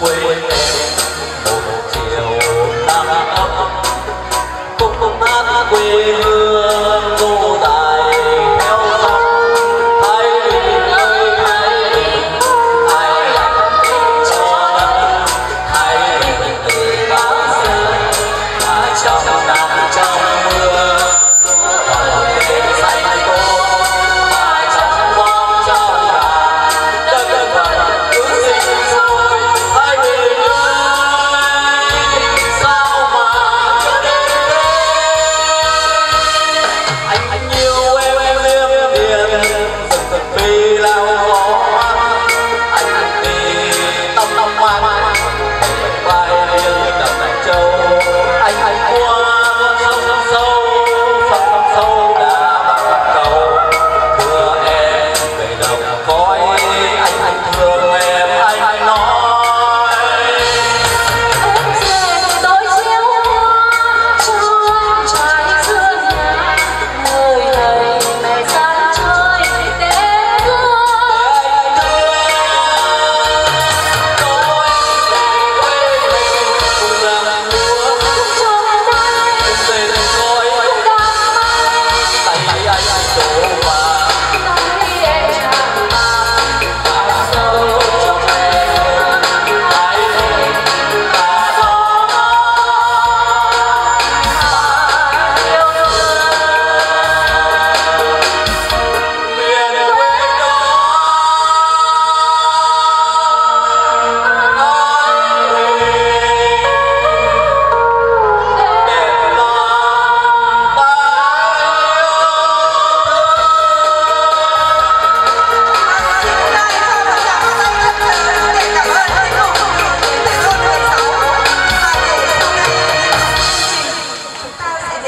way.